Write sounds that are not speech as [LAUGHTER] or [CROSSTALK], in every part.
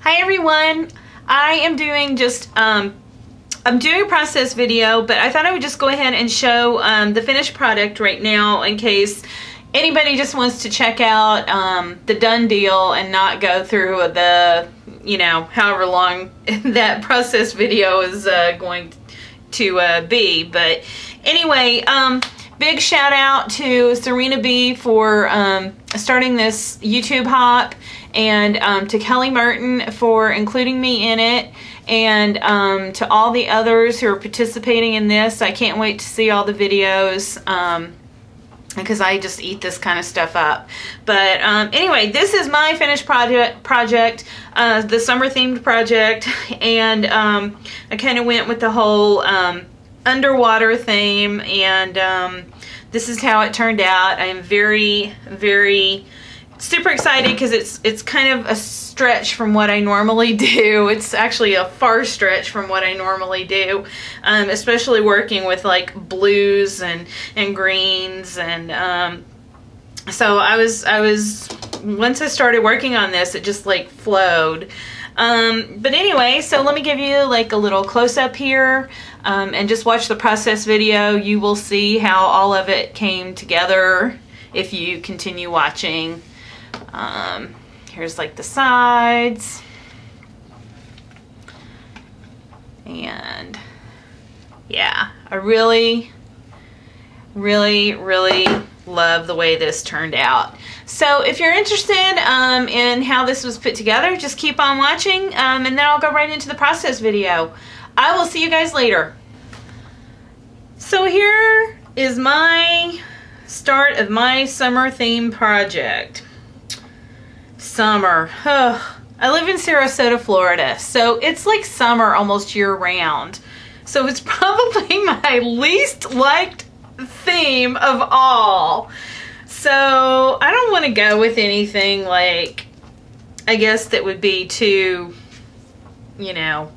Hi everyone. I am doing just um, I'm doing a process video, but I thought I would just go ahead and show um, the finished product right now in case anybody just wants to check out um, the done deal and not go through the, you know, however long [LAUGHS] that process video is uh, going to uh, be. But anyway, um, big shout out to Serena Bee for um, starting this YouTube hop and um, to Kellie Murton for including me in it and um, to all the others who are participating in this. I can't wait to see all the videos um, because I just eat this kind of stuff up. But um, anyway, this is my finished project, project uh, the summer themed project, [LAUGHS] and um, I kind of went with the whole um, underwater theme, and um, this is how it turned out. I am very, very super excited because it's it's kind of a stretch from what I normally [LAUGHS] do. It's actually a far stretch from what I normally do, um, especially working with like blues and and greens and um, so I was I was once I started working on this, it just like flowed. Um, but anyway, so let me give you like a little close up here um, and just watch the process video. You will see how all of it came together if you continue watching. Um, here's like the sides. And yeah, I really, really, really love the way this turned out. So if you're interested um, in how this was put together, just keep on watching um, and then I'll go right into the process video. I will see you guys later. So here is my start of my summer theme project summer. I live in Sarasota, Florida, so it's like summer almost year round. So it's [LAUGHS] probably my least liked theme of all. So I don't want to go with anything like, I guess that would be too, you know,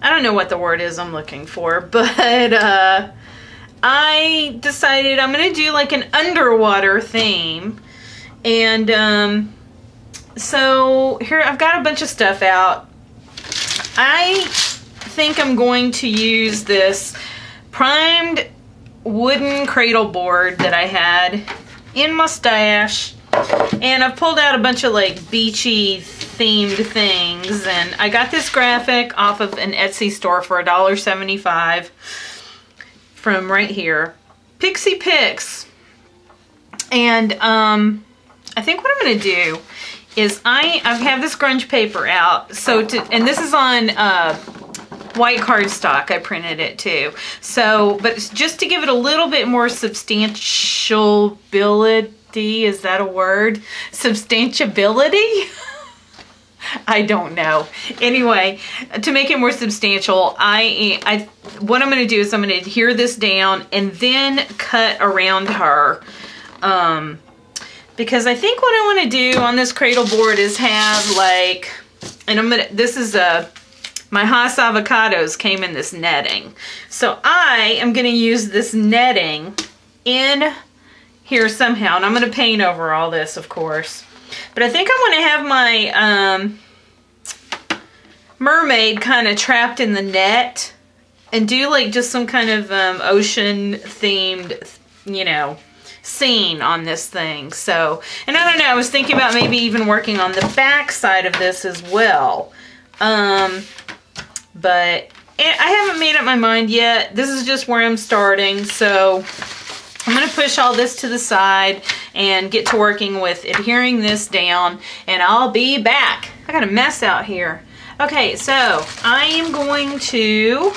I don't know what the word is I'm looking for, [LAUGHS] but uh, I decided I'm going to do like an underwater theme. And um, so here I've got a bunch of stuff out. I think I'm going to use this primed wooden cradle board that I had in my stash and I've pulled out a bunch of like beachy themed things and I got this graphic off of an Etsy store for $1.75 from right here. Pixie Pix. And um, I think what I'm going to do is I I have this grunge paper out. So to and this is on uh, white cardstock. I printed it too. So, but just to give it a little bit more substantiality. Is that a word? Substantiability? [LAUGHS] I don't know. Anyway, to make it more substantial, I, I what I'm going to do is I'm going to adhere this down and then cut around her. Um, because I think what I want to do on this cradle board is have like, and I'm gonna, this is a, my Hass avocados came in this netting. So I am gonna use this netting in here somehow, and I'm gonna paint over all this, of course. But I think I want to have my um, mermaid kind of trapped in the net and do like just some kind of um, ocean themed, you know, scene on this thing. So, and I don't know, I was thinking about maybe even working on the back side of this as well. Um, but I haven't made up my mind yet. This is just where I'm starting. So I'm going to push all this to the side and get to working with adhering this down and I'll be back. I got a mess out here. Okay, so I am going to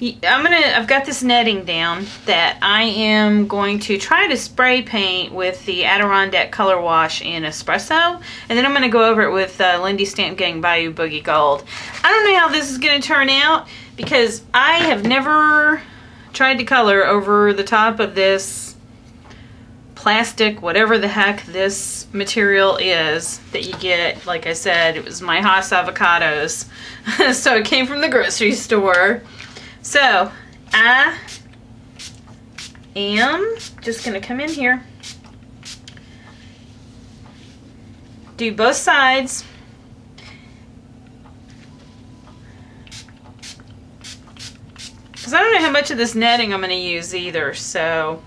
I'm gonna, I've got this netting down that I am going to try to spray paint with the Adirondack Color Wash in Espresso. And then I'm gonna go over it with uh, Lindy Stamp Gang Bayou Boogie Gold. I don't know how this is gonna turn out because I have never tried to color over the top of this plastic, whatever the heck this material is that you get. Like I said, it was my Hass avocados. [LAUGHS] so it came from the grocery store. So I am just going to come in here, do both sides. Because I don't know how much of this netting I'm going to use either, so.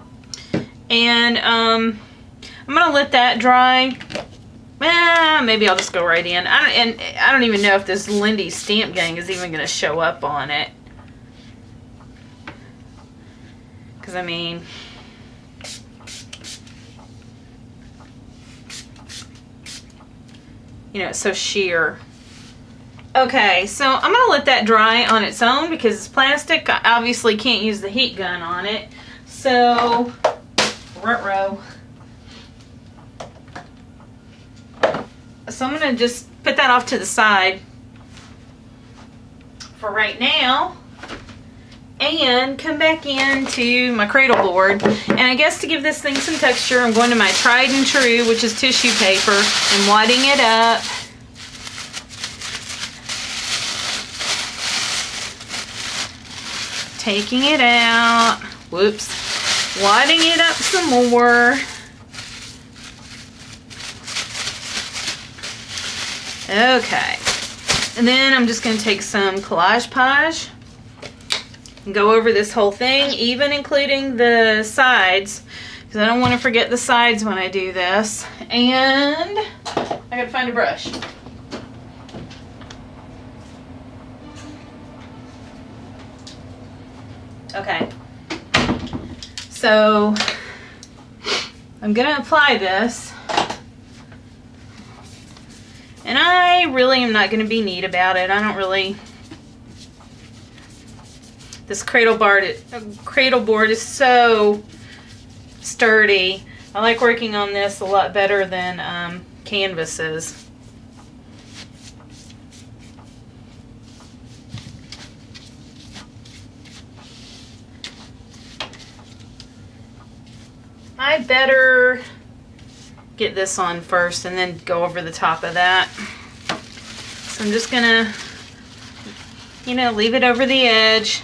And um, I'm going to let that dry. Well, maybe I'll just go right in. I don't, and I don't even know if this Lindy stamp gang is even going to show up on it. Because, I mean, you know, it's so sheer. Okay, so I'm going to let that dry on its own because it's plastic. I obviously can't use the heat gun on it. So, row. So I'm going to just put that off to the side for right now and come back into my cradle board. And I guess to give this thing some texture, I'm going to my tried and true, which is tissue paper, and wadding it up. Taking it out. Whoops. Wadding it up some more. Okay. And then I'm just going to take some Collage Page go over this whole thing, even including the sides, because I don't want to forget the sides when I do this. And I gotta find a brush. Okay. So I'm gonna apply this. And I really am not to be neat about it. I don't really this cradle board, cradle board is so sturdy. I like working on this a lot better than um, canvases. I better get this on first and then go over the top of that. So I'm just gonna, you know, leave it over the edge.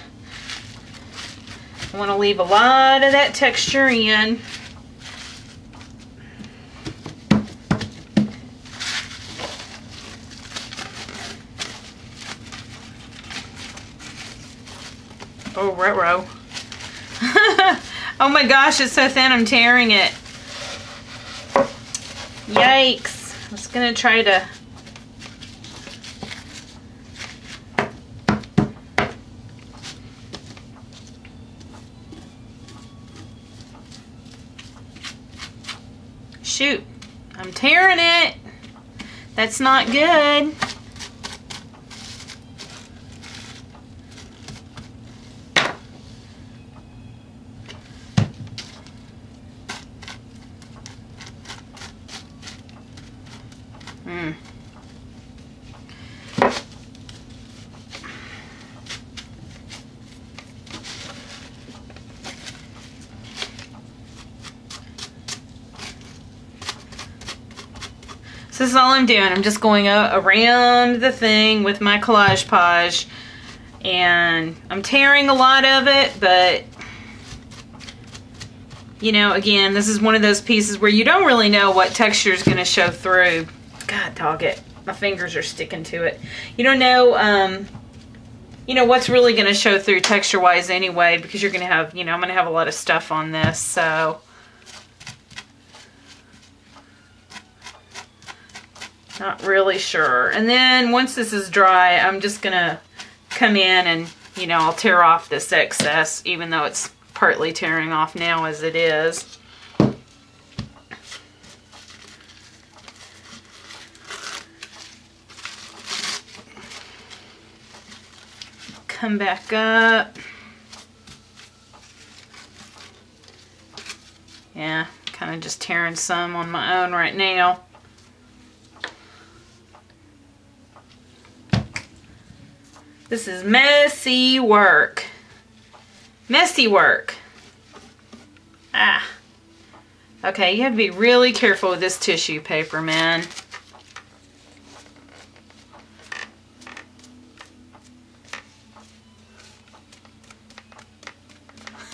Want to leave a lot of that texture in. Oh, row. [LAUGHS] oh my gosh, it's so thin I'm tearing it. Yikes. I'm just going to try to Shoot, I'm tearing it. That's not good. So this is all I'm doing. I'm just going around the thing with my collage page and I'm tearing a lot of it, but you know, again, this is one of those pieces where you don't really know what texture is going to show through. God dog it. My fingers are sticking to it. You don't know, um, you know, what's really going to show through texture-wise anyway, because you're going to have, you know, I'm going to have a lot of stuff on this, so... Not really sure. And then once this is dry, I'm just gonna come in and, you know, I'll tear off this excess, even though it's partly tearing off now as it is. Come back up. Yeah, kind of just tearing some on my own right now. This is messy work. Messy work. Ah. Okay, you have to be really careful with this tissue paper, man.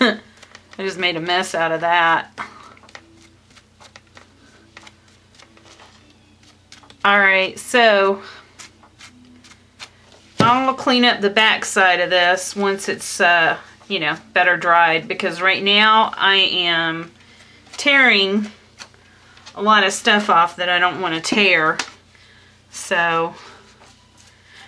[LAUGHS] I just made a mess out of that. All right, so I'll clean up the back side of this once it's uh, you know, better dried because right now I am tearing a lot of stuff off that I don't want to tear. So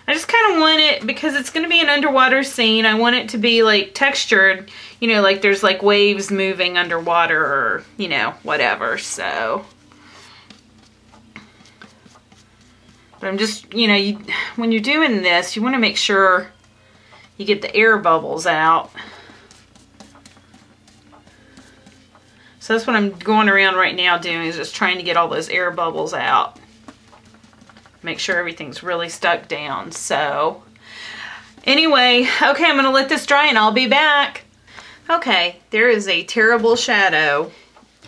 I just kind of want it, because it's going to be an underwater scene, I want it to be like textured, you know, like there's like waves moving underwater or, you know, whatever. So, but I'm just, you know, you, when you're doing this, you want to make sure you get the air bubbles out. So that's what I'm going around right now doing is just trying to get all those air bubbles out make sure everything's really stuck down. So anyway, okay, I'm gonna let this dry and I'll be back. Okay, there is a terrible shadow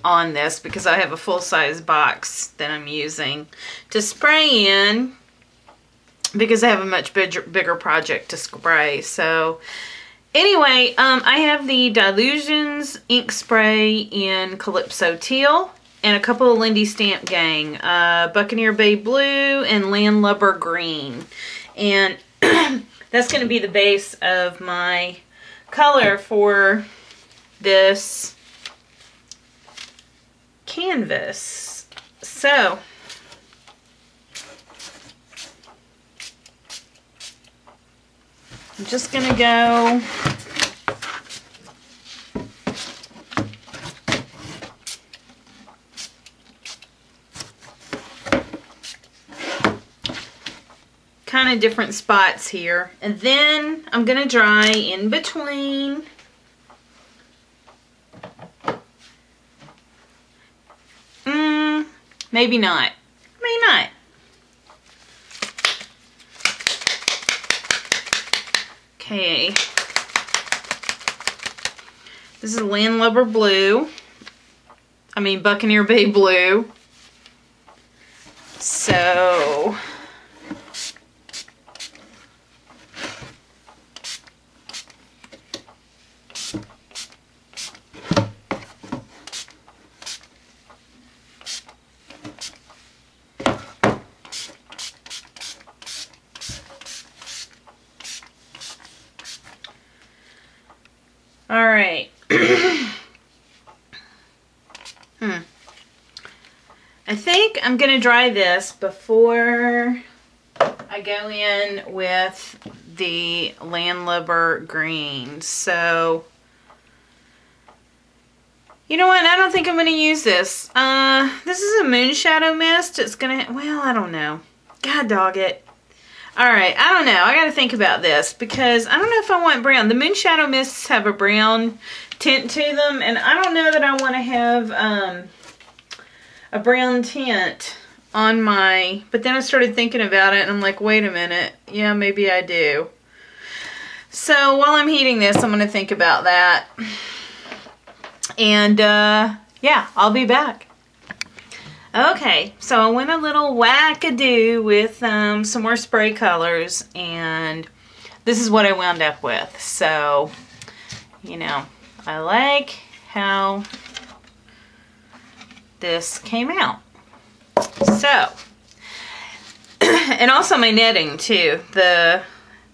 on this because I have a full-size box that I'm using to spray in because I have a much bigger, bigger project to spray. So anyway, um, I have the Dylusions ink spray in Calypso Teal and a couple of Lindy Stamp Gang, uh, Buccaneer Bay Blue and Landlubber Green. And [CLEARS THROAT] that's going to be the base of my color for this canvas. So, I'm just going to go kind of different spots here. And then I'm going to dry in between. Maybe not. Maybe not. Okay. This is Landlubber Blue. I mean Buccaneer Bay Blue. So... All right. hmm. I think I'm going dry this before I go in with the Landlubber Green. So, you know what? I don't think I'm going to use this. Uh, this is a Moonshadow Mist. It's going to, well, I don't know. God dog it. All right, I don't know. I got to think about this because I don't know if I want brown. The Moonshadow Mists have a brown tint to them, and I don't know that I want to have um, a brown tint on my... But then I started thinking about it, and I'm like, wait a minute. Yeah, maybe I do. So while I'm heating this, I'm going to think about that. And, uh, yeah, I'll be back. Okay, so I went a little wackadoo with um, some more spray colors and this is what I wound up with. So, you know, I like how this came out. So, [CLEARS THROAT] and also my netting too. The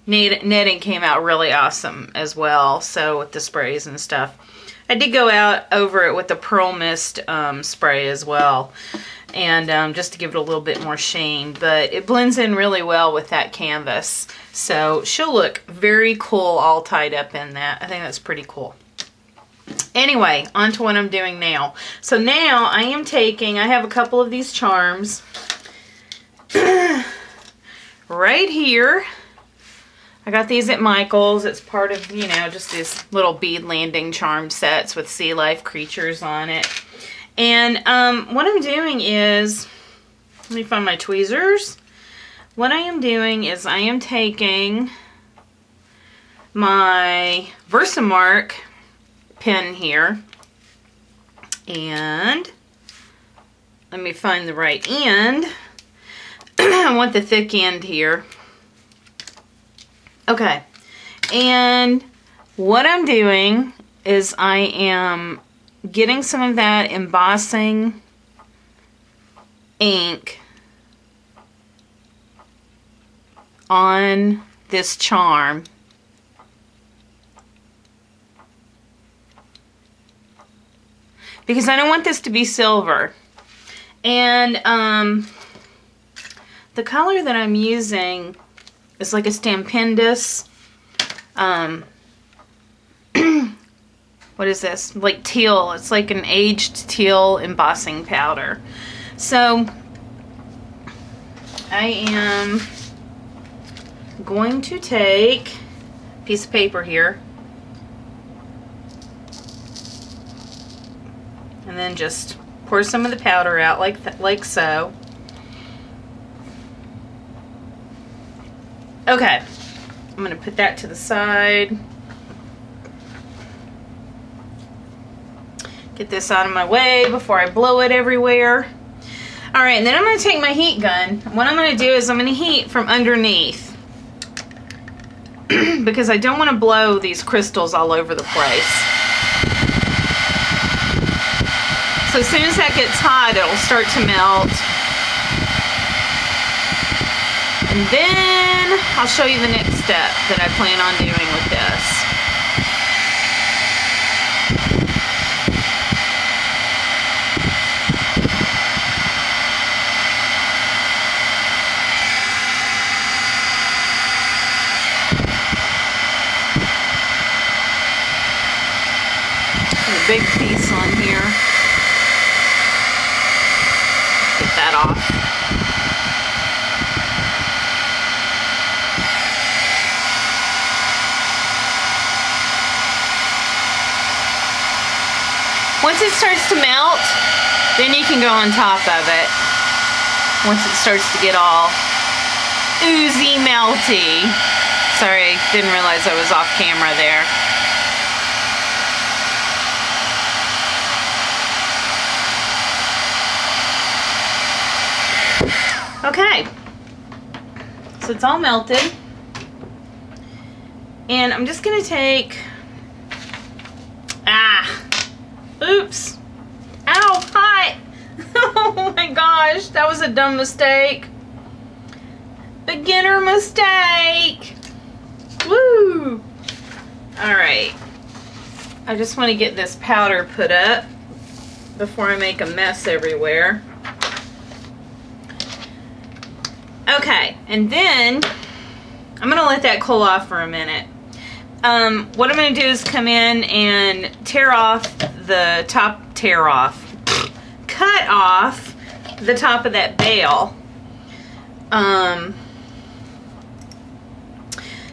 netting came out really awesome as well. So with the sprays and stuff. I did go out over it with the Pearl Mist um, spray as well. And um, just to give it a little bit more sheen. But it blends in really well with that canvas. So she'll look very cool all tied up in that. I think that's pretty cool. Anyway, on to what I'm doing now. So now I am taking, I have a couple of these charms [CLEARS THROAT] right here. I got these at Michael's. It's part of, you know, just these little bead landing charm sets with sea life creatures on it. And um, what I'm doing is, let me find my tweezers. What I am doing is I am taking my Versamark pen here and let me find the right end. [CLEARS THROAT] I want the thick end here. Okay. And what I'm doing is I am getting some of that embossing ink on this charm because I don't want this to be silver. And um, the color that I'm using is like a Stampendous. Um, [CLEARS THROAT] what is this? Like teal. It's like an aged teal embossing powder. So I am going to take a piece of paper here and then just pour some of the powder out like like so. Okay, I'm gonna put that to the side. Get this out of my way before I blow it everywhere. All right, and then I'm gonna take my heat gun. What I'm gonna do is I'm gonna heat from underneath [CLEARS THROAT] because I don't wanna blow these crystals all over the place. So as soon as that gets hot, it'll start to melt. And then I'll show you the next step that I plan on doing with this. big piece on here. Get that off. Once it starts to melt, then you can go on top of it. Once it starts to get all oozy melty. Sorry, didn't realize I was off camera there. Okay, so it's all melted. And I'm just gonna take, ah, oops, ow, hot. [LAUGHS] oh my gosh, that was a dumb mistake. Beginner mistake. Woo. All right, I just wanna get this powder put up before I make a mess everywhere. Okay, and then I'm to let that cool off for a minute. Um, what I'm to do is come in and tear off the top, tear off, cut off the top of that bale. Um,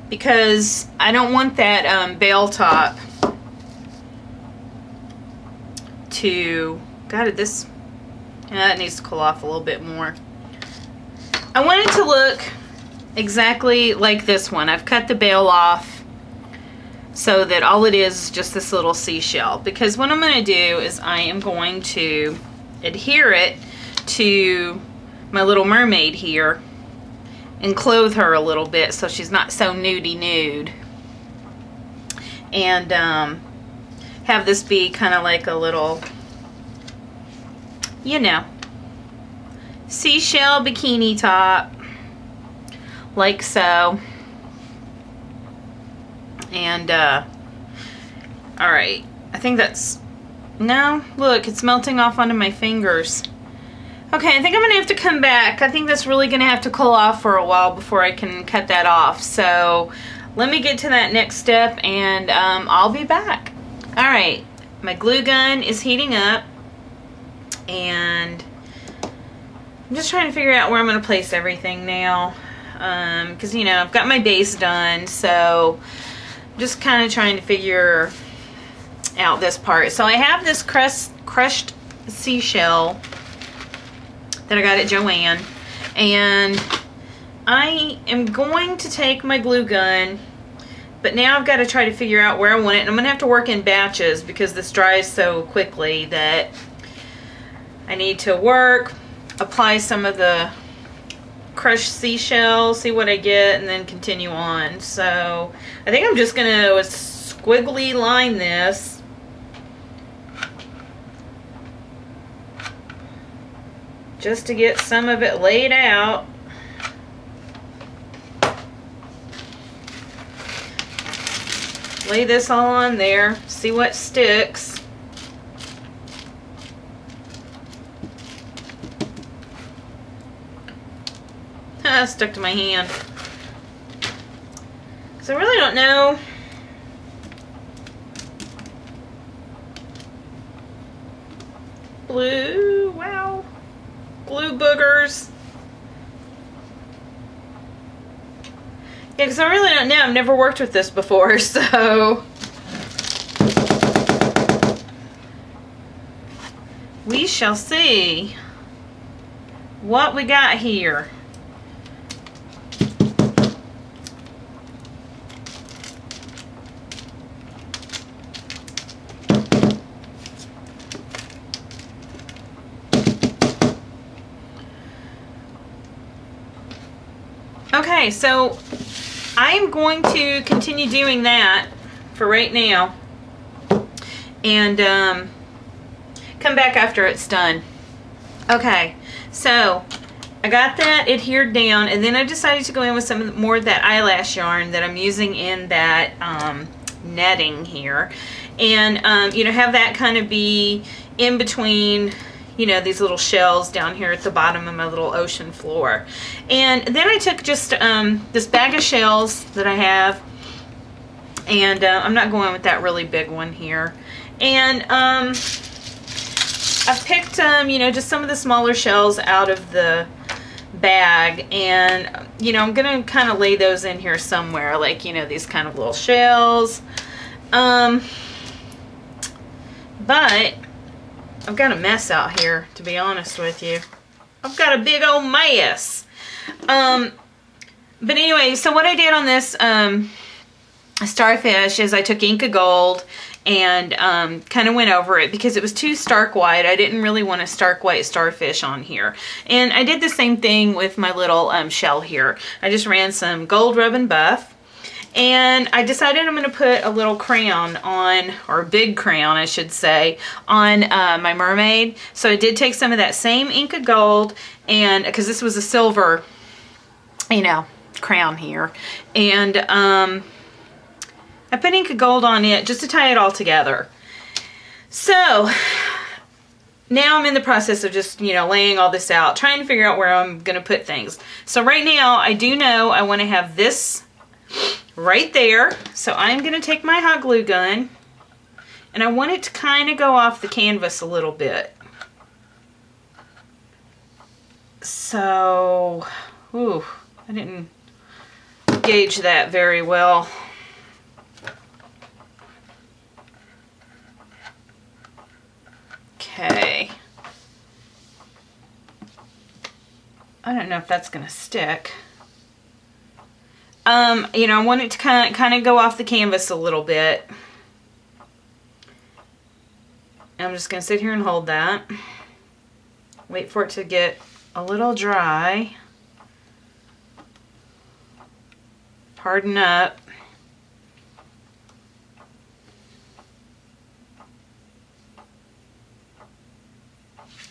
because I don't want that um, bale top to, God, this, yeah, that needs to cool off a little bit more. I want it to look exactly like this one. I've cut the bale off so that all it is is just this little seashell. Because what I'm going to do is I am going to adhere it to my little mermaid here and clothe her a little bit so she's not so nudie nude. And um, have this be kind of like a little, you know, seashell bikini top. Like so. And uh all right I think that's no? Look it's melting off onto my fingers. Okay I think I'm gonna have to come back. I think that's really gonna have to cool off for a while before I can cut that off. So let me get to that next step and um, I'll be back. All right my glue gun is heating up. And I'm just trying to figure out where I'm going to place everything now. Because, um, you know, I've got my base done. So, I'm just kind of trying to figure out this part. So, I have this crust, crushed seashell that I got at Joann. And I am going to take my glue gun but now I've got to try to figure out where I want it and I'm gonna have to work in batches because this dries so quickly that I need to work apply some of the crushed seashell, see what I get, and then continue on. So I think I'm just going to squiggly line this. Just to get some of it laid out. Lay this all on there, see what sticks. Stuck to my hand. So I really don't know. Blue, wow. Glue boogers. Yeah, because I really don't know. I've never worked with this before, [LAUGHS] so... We shall see what we got here. Okay, so I am going to continue doing that for right now and um, come back after it's done. Okay, so I got that adhered down and then I decided to go in with some more of that eyelash yarn that I'm using in that um, netting here and um, you know have that kind of be in between you know, these little shells down here at the bottom of my little ocean floor. And then I took just um, this bag of shells that I have, and uh, I'm not going with that really big one here. And um, I've picked, um, you know, just some of the smaller shells out of the bag and you know I'm gonna kind of lay those in here somewhere like you know these kind of little shells um but I've got a mess out here, to be honest with you. I've got a big old mess. Um, but anyway, so what I did on this um, starfish is I took Inka Gold and um, kind of went over it because it was too stark white. I didn't really want a stark white starfish on here. And I did the same thing with my little um, shell here. I just ran some gold rub and buff and I decided I'm going to put a little crayon on, or a big crayon I should say, on uh, my mermaid. So I did take some of that same Inka Gold, and because this was a silver, you know, crown here. And um, I put Inka Gold on it just to tie it all together. So now I'm in the process of just, you know, laying all this out, trying to figure out where I'm going to put things. So right now, I do know I want to have this right there. So I'm going to take my hot glue gun and I want it to kind of go off the canvas a little bit. So, ooh, I didn't gauge that very well. Okay. I don't know if that's going to stick. Um, you know, I want it to kind of, kind of go off the canvas a little bit. I'm just going to sit here and hold that. Wait for it to get a little dry. Harden up.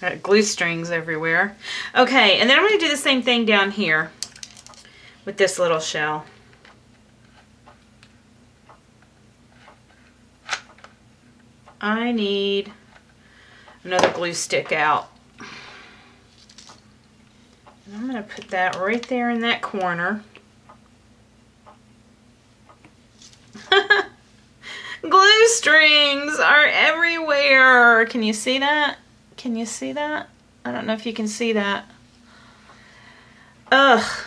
Got glue strings everywhere. Okay, and then I'm going to do the same thing down here with this little shell. I need another glue stick out. And I'm going to put that right there in that corner. [LAUGHS] glue strings are everywhere. Can you see that? Can you see that? I don't know if you can see that. Ugh.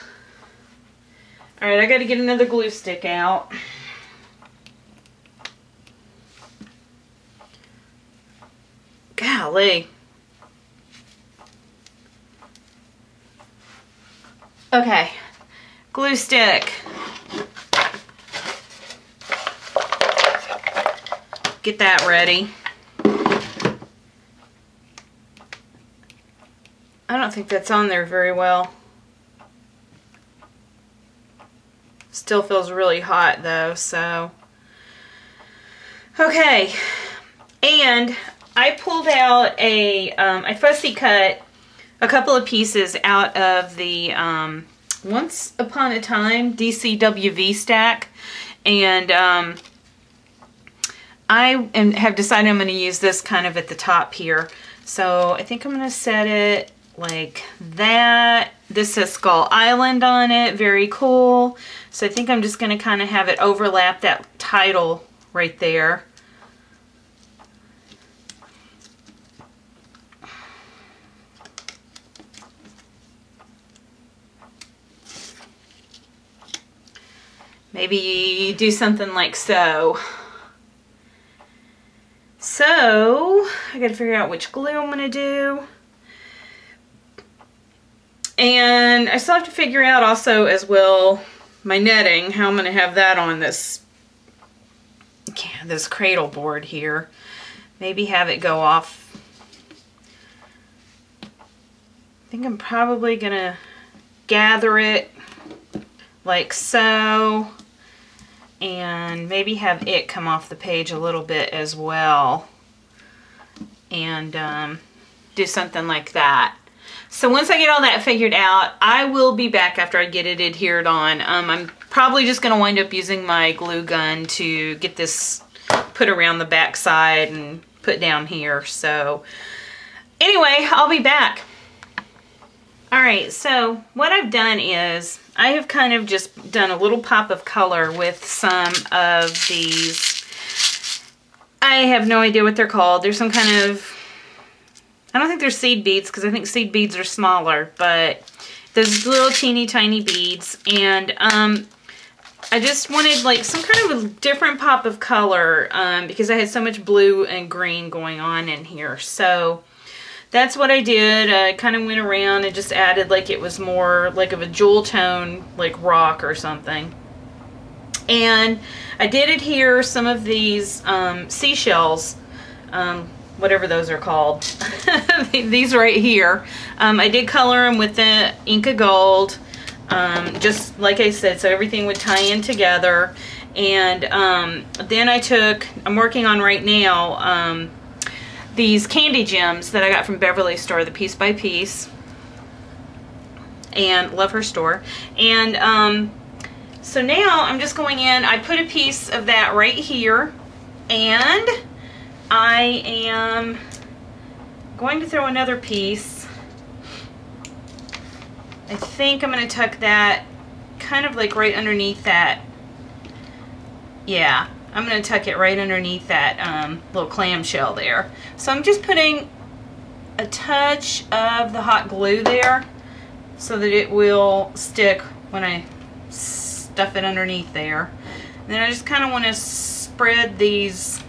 All right, I got to get another glue stick out. Golly. Okay, glue stick. Get that ready. I don't think that's on there very well. Still feels really hot though, so. Okay, and I pulled out a, um, I fussy cut a couple of pieces out of the um, Once Upon a Time DCWV stack, and um, I am, have decided I'm going to use this kind of at the top here. So I think I'm going to set it like that. This says Skull Island on it. Very cool. So I think I'm just going to kind of have it overlap that title right there. Maybe do something like so. So, I gotta figure out which glue I'm gonna do. And I still have to figure out also as well my netting, how I'm gonna have that on this, this cradle board here. Maybe have it go off. I think I'm probably gonna gather it like so and maybe have it come off the page a little bit as well and um, do something like that. So once I get all that figured out, I will be back after I get it adhered on. Um, I'm probably just going to wind up using my glue gun to get this put around the back side and put down here. So anyway, I'll be back. All right, so what I've done is I have kind of just done a little pop of color with some of these. I have no idea what they're called. They're some kind of, I don't think they're seed beads because I think seed beads are smaller, but those little teeny tiny beads. And um, I just wanted like some kind of a different pop of color um, because I had so much blue and green going on in here. So that's what I did. I kind of went around and just added like it was more like of a jewel tone, like rock or something. And I did adhere some of these um, seashells, um, whatever those are called, [LAUGHS] these right here. Um, I did color them with the Inka Gold, um, just like I said, so everything would tie in together. And um, then I took, I'm working on right now, um, these candy gems that I got from Beverly Store, the Piece by Piece, and love her store. And um, so now I'm just going in, I put a piece of that right here, and I am going to throw another piece. I think I'm going to tuck that kind of like right underneath that. Yeah, I'm going to tuck it right underneath that um, little clamshell there. So I'm just putting a touch of the hot glue there so that it will stick when I stuff it underneath there. And then I just kind of want to spread these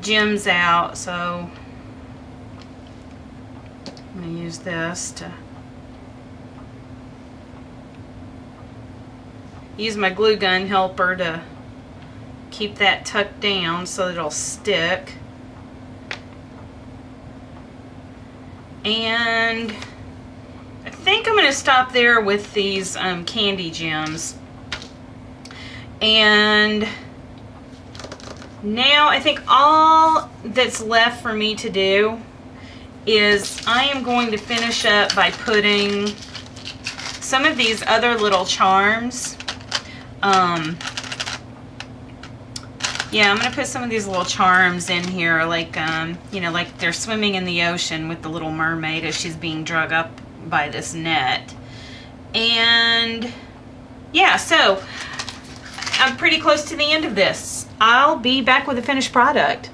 gems out. So I'm going to use this to use my glue gun helper to keep that tucked down so it'll stick. And I think I'm going to stop there with these um, candy gems. And now I think all that's left for me to do is I am going to finish up by putting some of these other little charms um, yeah, I'm going to put some of these little charms in here, like, um, you know, like they're swimming in the ocean with the little mermaid as she's being drug up by this net. And, yeah, so I'm pretty close to the end of this. I'll be back with a finished product.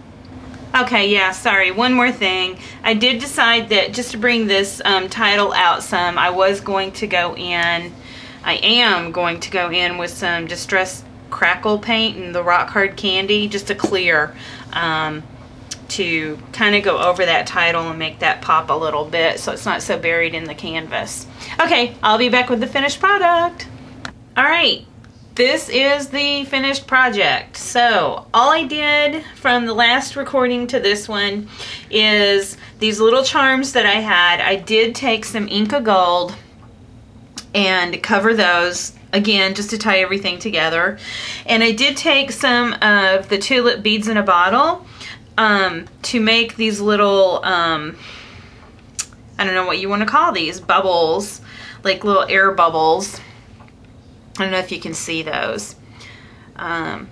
Okay, yeah, sorry. One more thing. I did decide that just to bring this um, title out some, I was going to go in, I am going to go in with some Distress crackle paint and the rock hard candy just to clear um, to kind of go over that title and make that pop a little bit so it's not so buried in the canvas. Okay, I'll be back with the finished product. All right, this is the finished project. So all I did from the last recording to this one is these little charms that I had. I did take some Inka Gold and cover those again just to tie everything together and I did take some of the tulip beads in a bottle um, to make these little um, I don't know what you want to call these bubbles like little air bubbles I don't know if you can see those um,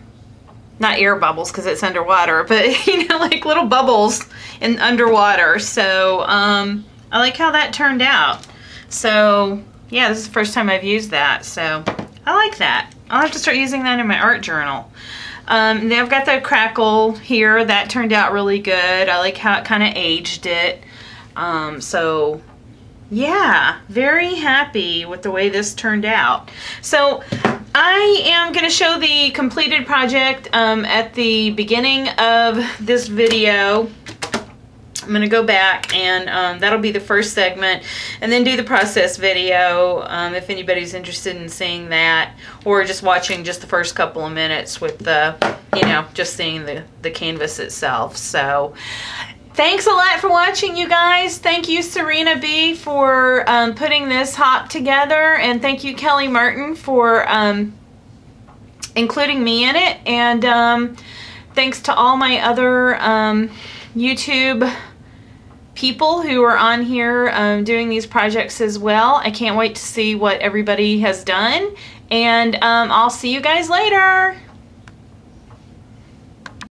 not air bubbles because it's underwater [LAUGHS] but you know like little bubbles in underwater so um, I like how that turned out. So yeah, this is the first time I've used that. So I like that. I'll have to start using that in my art journal. Um, then I've got the crackle here. That turned out really good. I like how it kind of aged it. Um, so yeah, very happy with the way this turned out. So I am going to show the completed project um, at the beginning of this video. I'm going to go back and um, that'll be the first segment and then do the process video um, if anybody's interested in seeing that or just watching just the first couple of minutes with the, you know, just seeing the, the canvas itself. So thanks a lot for watching you guys. Thank you Serena Bee for um, putting this hop together and thank you Kellie Murton for um, including me in it and um, thanks to all my other um, YouTube people who are on here um, doing these projects as well. I can't wait to see what everybody has done. And um, I'll see you guys later.